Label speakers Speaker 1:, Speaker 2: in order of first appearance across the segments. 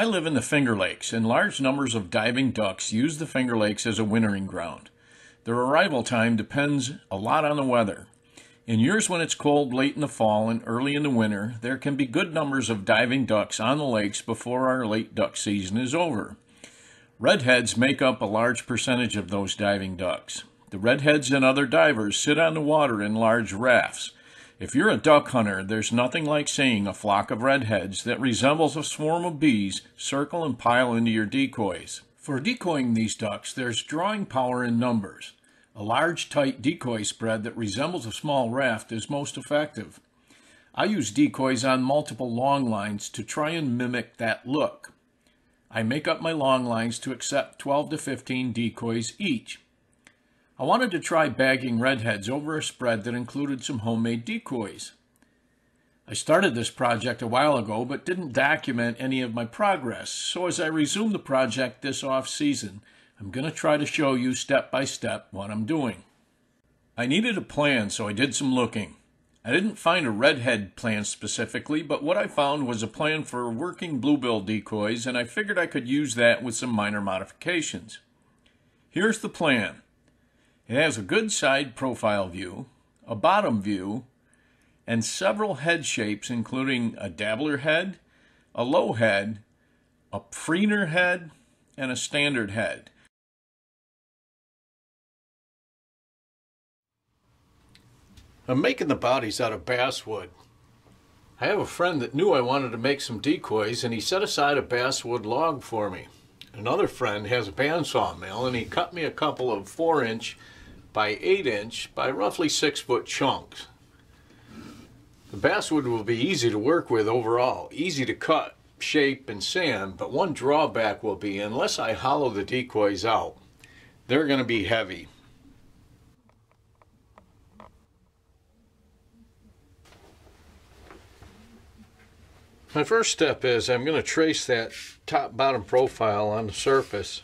Speaker 1: I live in the Finger Lakes, and large numbers of diving ducks use the Finger Lakes as a wintering ground. Their arrival time depends a lot on the weather. In years when it's cold late in the fall and early in the winter, there can be good numbers of diving ducks on the lakes before our late duck season is over. Redheads make up a large percentage of those diving ducks. The redheads and other divers sit on the water in large rafts. If you're a duck hunter, there's nothing like seeing a flock of redheads that resembles a swarm of bees circle and pile into your decoys. For decoying these ducks, there's drawing power in numbers. A large, tight decoy spread that resembles a small raft is most effective. I use decoys on multiple long lines to try and mimic that look. I make up my long lines to accept 12 to 15 decoys each. I wanted to try bagging redheads over a spread that included some homemade decoys. I started this project a while ago but didn't document any of my progress, so as I resume the project this off season, I'm going to try to show you step by step what I'm doing. I needed a plan, so I did some looking. I didn't find a redhead plan specifically, but what I found was a plan for working bluebill decoys, and I figured I could use that with some minor modifications. Here's the plan. It has a good side profile view, a bottom view, and several head shapes including a dabbler head, a low head, a preener head, and a standard head. I'm making the bodies out of basswood. I have a friend that knew I wanted to make some decoys and he set aside a basswood log for me. Another friend has a bandsaw mill and he cut me a couple of 4 inch by 8 inch by roughly 6 foot chunks. The basswood will be easy to work with overall, easy to cut, shape, and sand, but one drawback will be unless I hollow the decoys out, they're going to be heavy. My first step is I'm going to trace that top bottom profile on the surface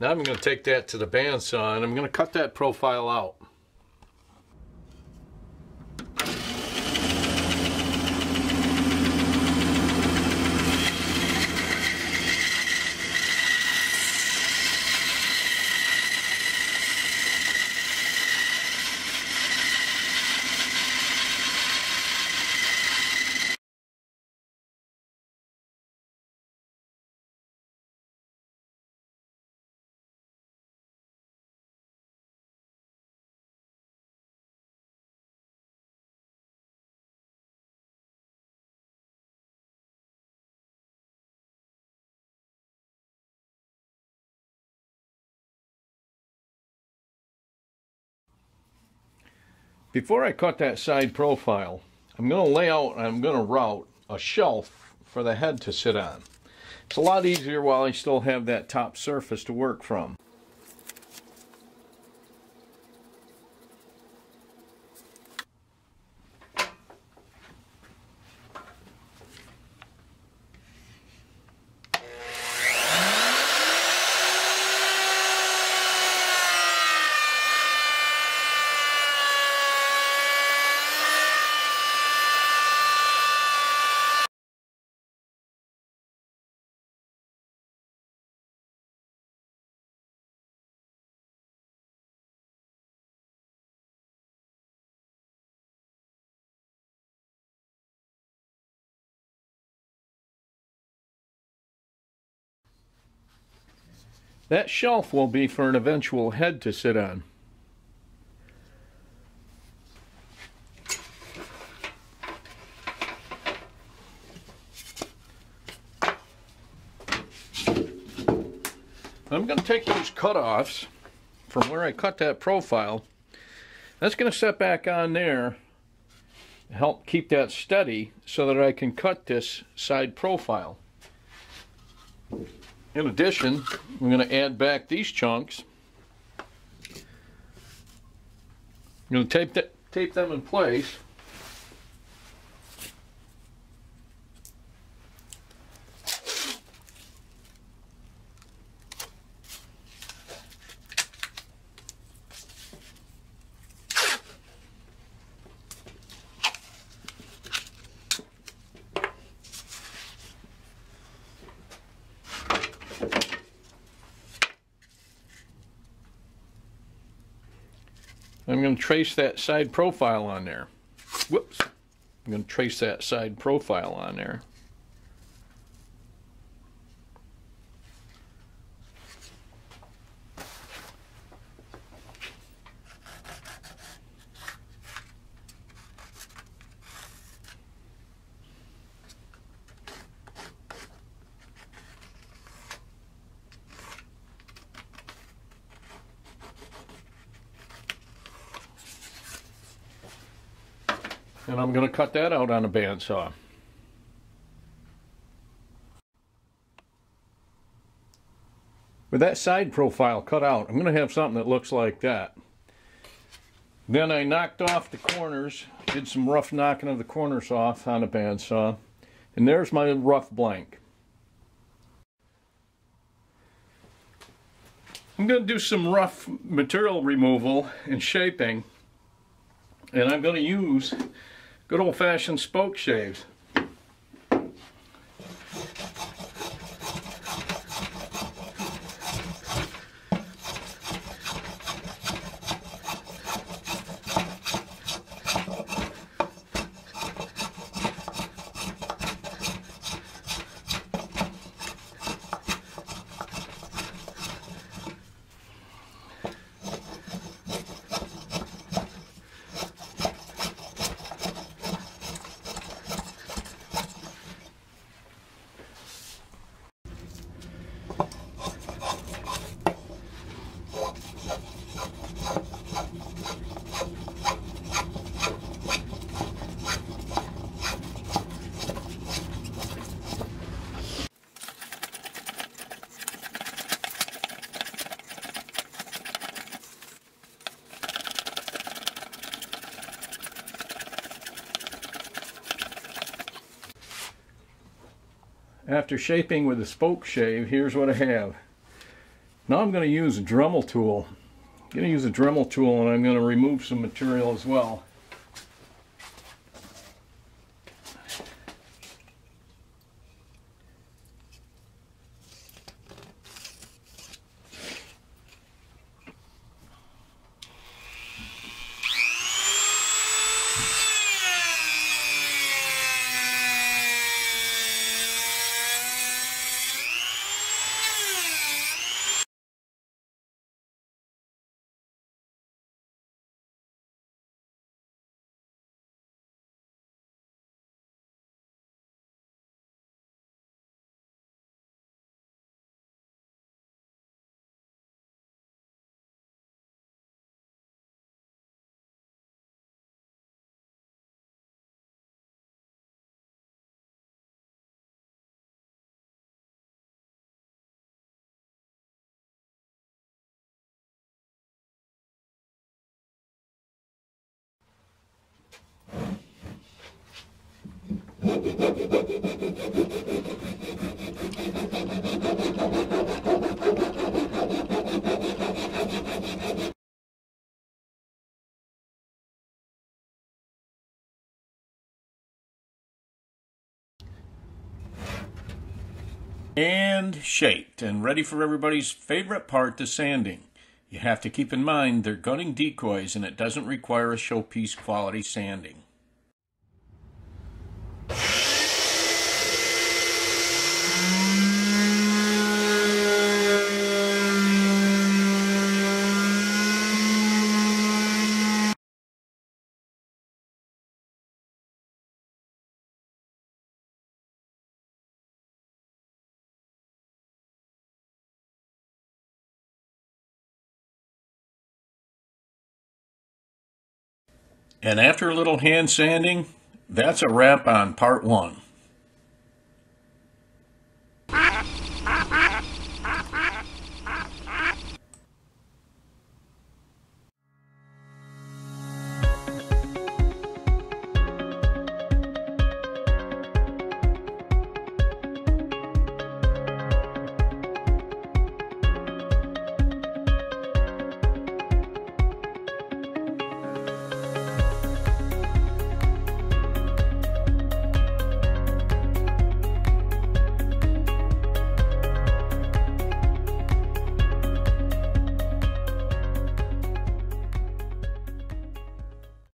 Speaker 1: Now I'm going to take that to the bandsaw and I'm going to cut that profile out. Before I cut that side profile, I'm going to lay out and I'm going to route a shelf for the head to sit on. It's a lot easier while I still have that top surface to work from. That shelf will be for an eventual head to sit on. I'm going to take those cutoffs from where I cut that profile. That's going to set back on there, help keep that steady so that I can cut this side profile. In addition, I'm going to add back these chunks. I'm going to tape, tape them in place. I'm going to trace that side profile on there. Whoops. I'm going to trace that side profile on there. And I'm going to cut that out on a bandsaw. With that side profile cut out, I'm going to have something that looks like that. Then I knocked off the corners, did some rough knocking of the corners off on a bandsaw, and there's my rough blank. I'm going to do some rough material removal and shaping, and I'm going to use Good old-fashioned spoke shaves. After shaping with a spoke shave, here's what I have. Now I'm going to use a Dremel tool. I'm going to use a Dremel tool and I'm going to remove some material as well. And shaped and ready for everybody's favorite part, the sanding. You have to keep in mind they're gunning decoys and it doesn't require a showpiece quality sanding. And after a little hand sanding, that's a wrap on part one.